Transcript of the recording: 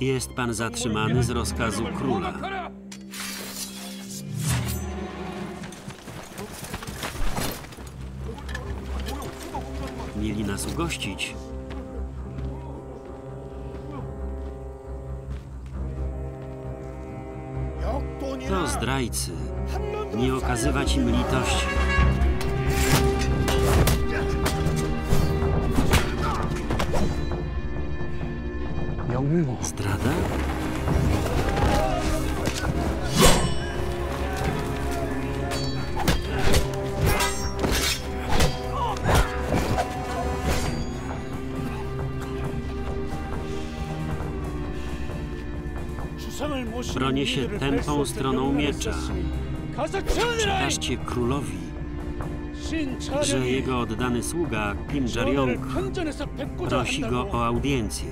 Jest pan zatrzymany z rozkazu króla. Mieli nas ugościć. To zdrajcy. Nie okazywać im litości. Zdrada? Bronię się tępą stroną miecza. Przekażcie królowi, że jego oddany sługa Kim Jong prosi go o audiencję.